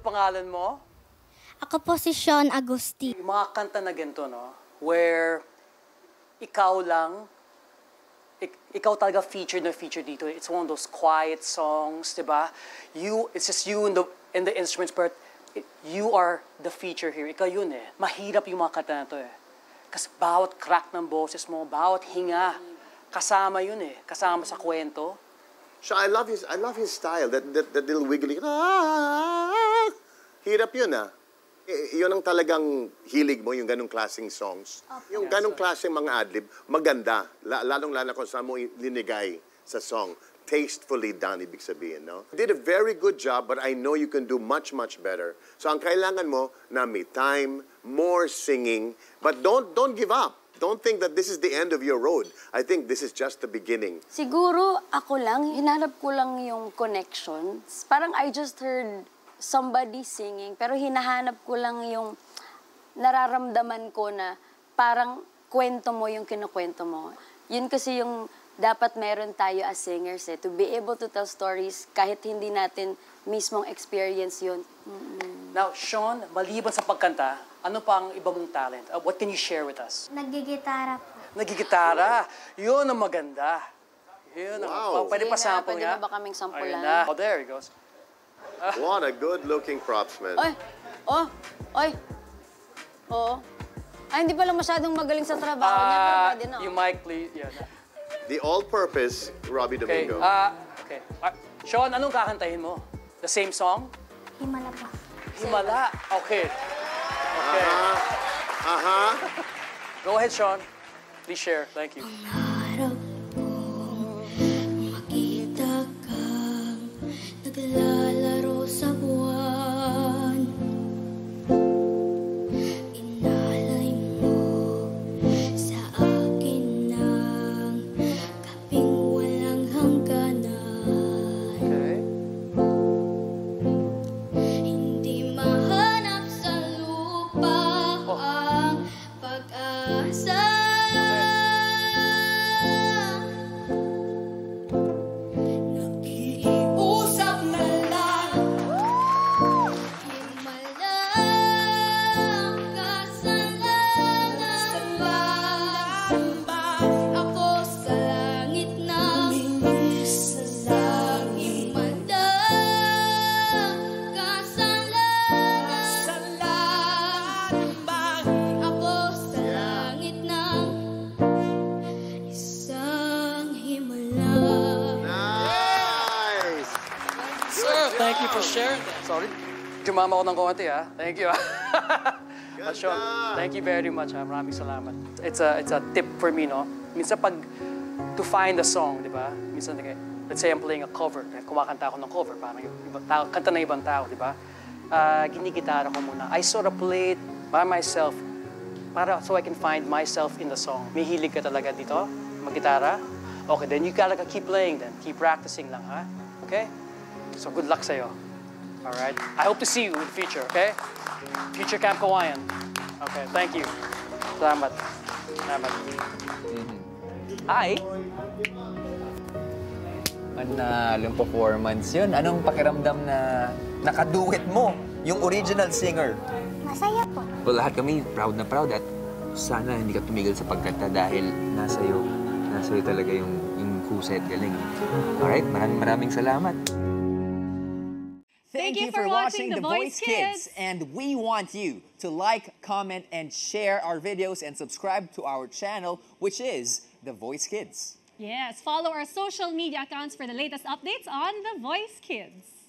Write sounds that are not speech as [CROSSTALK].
pangalan mo? Ako po si Sean Agusti. Yung mga kanta na ganito, no? Where ikaw lang, ik- ikaw talaga featured na featured dito. It's one of those quiet songs, di ba? You, it's just you and the, and the instruments, but it- you are the feature here. Ikaw yun eh. Mahirap yung mga kanta na to eh. Kasi bawat crack ng boses mo, bawat hinga, kasama yun eh. Kasama sa kwento. So I love his I love his style. That that, that little wiggly. Ah, hirap yun ah. I- yun ang talagang hilig mo, yung ganong klaseng songs. Yung ganong klaseng mga adlib, maganda. La- Lalong-lalo kung saan mo linigay sa song. Tastefully done, ibig sabihin, no? Did a very good job, but I know you can do much, much better. So ang kailangan mo, na may time, more singing, but don't don't give up. Don't think that this is the end of your road. I think this is just the beginning. Siguro ako lang, hinanap ko lang yung connections. Parang I just heard somebody singing, pero hinahanap ko lang yung nararamdaman ko na parang kwento mo yung kinukwento mo. Yun kasi yung dapat meron tayo as singers eh, to be able to tell stories kahit hindi natin mismong experience yun. Now, Sean, maliban sa pagkanta, ano pa ang iba mong talent? Uh, what can you share with us? Nagigitara po. Nagigitara. Yun ang maganda. Yun ang, Wow. pwede pa sample pwede nga? na ba kaming sampulan? Ayun na. Oh, there he goes. [LAUGHS] What a good-looking propsman. Oy! Oh! Oy! Oo. Ay, hindi pala masyadong magaling sa trabaho niya, pero Ah, pwede na. oh. yung mic, please. Yeah. The all-purpose Robbie Okay. Domingo. ah okay. Ah, Sean, anong kakantahin mo? The same song? Himala po. Himala. Okay. Okay. Aha. Go ahead, Sean. Please share. Thank you. Harap ko makita kang naglalaro you for sharing that. Sorry. Jumama ako ng konti, ha? Thank you, ah. [LAUGHS] But Sean, thank you very much, ha? Maraming salamat. It's a, it's a tip for me, no? Minsan pag, to find a song, di ba? Minsan, let's say I'm playing a cover, eh, kumakanta ako ng cover, parang yung ibang tao, kanta ng ibang tao, di ba? Ah, ginigitara ko muna. I sort of play it by myself para so I can find myself in the song. May hilig ka talaga dito? Mag-gitara? Okay, then you gotta keep playing then. Keep practicing lang, ha? Okay? So good luck sa'yo. All right? I hope to see you in the future, okay? Future Camp Kawayan. Okay, thank you. Salamat. Salamat. Hi! Manalong performance yun. Anong pakiramdam na nakaduet mo yung original singer? Masaya po. Well, lahat kami proud na proud at sana hindi ka tumigil sa pagkanta dahil nasa iyo, nasa iyo talaga yung, yung husay at galing. Alright, maraming maraming salamat. Thank, you for watching The Voice Kids. And we want you to like, comment, and share our videos and subscribe to our channel, which is The Voice Kids. Yes, follow our social media accounts for the latest updates on The Voice Kids.